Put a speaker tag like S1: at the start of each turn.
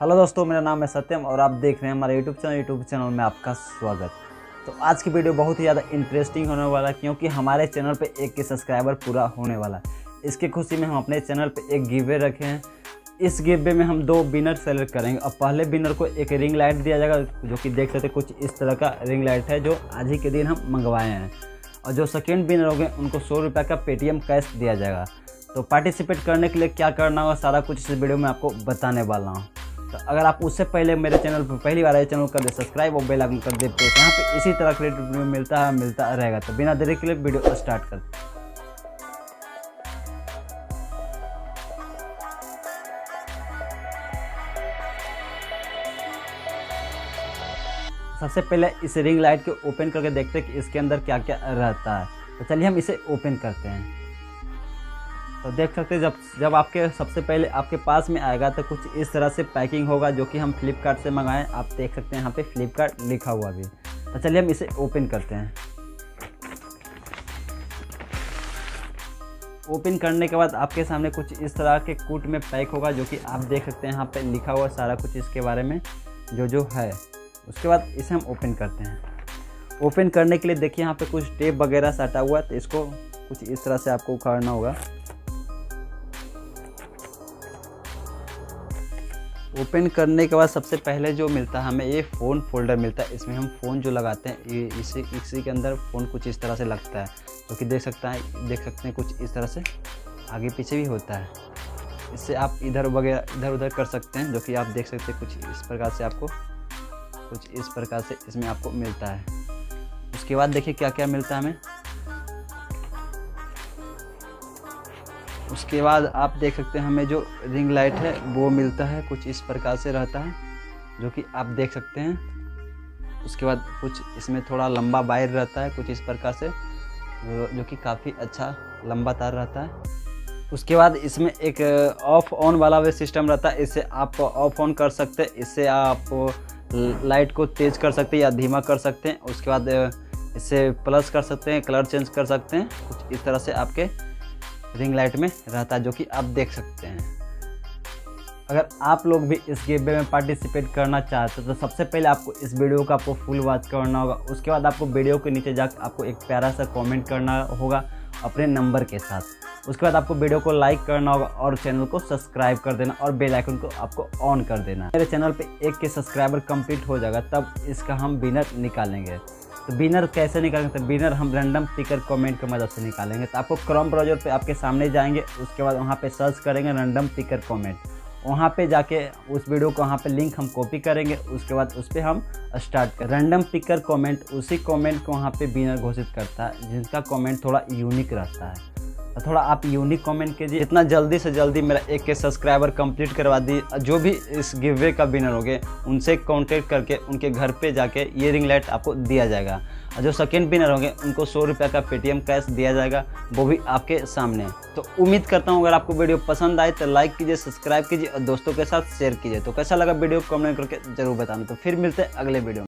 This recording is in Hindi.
S1: हेलो दोस्तों, मेरा नाम है सत्यम और आप देख रहे हैं हमारे यूट्यूब चैनल यूट्यूब चैनल में आपका स्वागत। तो आज की वीडियो बहुत ही ज़्यादा इंटरेस्टिंग होने वाला है क्योंकि हमारे चैनल पे एक के सब्सक्राइबर पूरा होने वाला है। इसकी खुशी में हम अपने चैनल पे एक गिवे रखे हैं। इस गिवे में हम दो विनर सेलेक्ट करेंगे और पहले विनर को एक रिंग लाइट दिया जाएगा, जो कि देख सकते कुछ इस तरह का रिंग लाइट है जो आज ही के दिन हम मंगवाए हैं। और जो सेकेंड विनर होंगे उनको सौ रुपये का पेटीएम कैश दिया जाएगा। तो पार्टिसिपेट करने के लिए क्या करना होगा, सारा कुछ इस वीडियो में आपको बताने वाला हूँ। तो अगर आप उससे पहले मेरे चैनल पर पहली बार आए, चैनल कर दे सब्सक्राइब और बेल आइकन कर दे तो यहाँ पे इसी तरह क्रिएटिव वीडियो मिलता है, मिलता रहेगा। तो बिना देरी के लिए वीडियो स्टार्ट कर सबसे पहले इस रिंग लाइट को ओपन करके देखते हैं कि इसके अंदर क्या क्या रहता है। तो चलिए हम इसे ओपन करते हैं। तो देख सकते हैं, जब जब आपके सबसे पहले आपके पास में आएगा तो कुछ इस तरह से पैकिंग होगा जो कि हम फ्लिपकार्ट से मंगाएँ। आप देख सकते हैं यहाँ पे फ्लिपकार्ट लिखा हुआ भी। तो चलिए हम इसे ओपन करते हैं। ओपन करने के बाद आपके सामने कुछ इस तरह के कूट में पैक होगा जो कि आप देख सकते हैं यहाँ पे लिखा हुआ सारा कुछ इसके बारे में जो जो है। उसके बाद इसे हम ओपन करते हैं। ओपन करने के लिए देखिए यहाँ पे कुछ टेप वगैरह सटा हुआ है तो इसको कुछ इस तरह से आपको उखाड़ना होगा। ओपन करने के बाद सबसे पहले जो मिलता है, हमें ये फ़ोन फोल्डर मिलता है। इसमें हम फ़ोन जो लगाते हैं इसी इसी के अंदर फ़ोन कुछ इस तरह से लगता है। जो तो कि देख सकता है, देख सकते हैं कुछ इस तरह से आगे पीछे भी होता है। इससे आप इधर वगैरह, इधर उधर कर सकते हैं, जो कि आप देख सकते हैं कुछ इस प्रकार से आपको, कुछ इस प्रकार से इसमें आपको मिलता है। उसके बाद देखिए क्या क्या मिलता है हमें। उसके बाद आप देख सकते हैं हमें जो रिंग लाइट है, वो मिलता है, कुछ इस प्रकार से रहता है, जो कि आप देख सकते हैं। उसके बाद कुछ इसमें थोड़ा लंबा वायर रहता है, कुछ इस प्रकार से, जो कि काफ़ी अच्छा लंबा तार रहता है। उसके बाद इसमें एक ऑफ़ ऑन वाला भी सिस्टम रहता है इससे आप ऑफ़ ऑन कर सकते हैं इससे आप लाइट को तेज़ कर सकते हैं या धीमा कर सकते हैं। उसके बाद इससे प्लस कर सकते हैं, कलर चेंज कर सकते हैं, कुछ इस तरह से आपके रिंग लाइट में रहता है, जो कि आप देख सकते हैं। अगर आप लोग भी इस गेम में पार्टिसिपेट करना चाहते हो तो सबसे पहले आपको इस वीडियो का आपको फुल वॉच करना होगा। उसके बाद आपको वीडियो के नीचे जाकर आपको एक प्यारा सा कमेंट करना होगा अपने नंबर के साथ। उसके बाद आपको वीडियो को लाइक करना होगा और चैनल को सब्सक्राइब कर देना और बेल आइकन को आपको ऑन कर देना। मेरे चैनल पे एक के सब्सक्राइबर कंप्लीट हो जाएगा, तब इसका हम विनर निकालेंगे। तो बिनर कैसे निकालेंगे? तो बिनर हम रैंडम पिकर कमेंट की मदद से निकालेंगे। तो आपको क्रॉम ब्राउज़र पे आपके सामने जाएँगे, उसके बाद वहाँ पे सर्च करेंगे रैंडम पिकर कमेंट वहाँ पे जाके उस वीडियो को वहाँ पे लिंक हम कॉपी करेंगे, उसके बाद उस पर हम स्टार्ट करें रैंडम पिकर कमेंट उसी कमेंट को वहाँ पे बिनर घोषित करता है, जिनका कमेंट थोड़ा यूनिक रहता है। तो थोड़ा आप यूनिक कमेंट कीजिए। इतना जल्दी से जल्दी मेरा एक के सब्सक्राइबर कंप्लीट करवा दी। जो भी इस गिवे का विनर हो गए उनसे कांटेक्ट करके, उनके घर पे जाके ये रिंग लाइट आपको दिया जाएगा। और जो सेकेंड विनर होंगे, उनको सौ रुपये का पेटीएम कैश दिया जाएगा, वो भी आपके सामने। तो उम्मीद करता हूँ, अगर आपको वीडियो पसंद आए तो लाइक कीजिए सब्सक्राइब कीजिए और दोस्तों के साथ शेयर कीजिए। तो कैसा लगा वीडियो कमेंट करके ज़रूर बताना। तो फिर मिलते हैं अगले वीडियो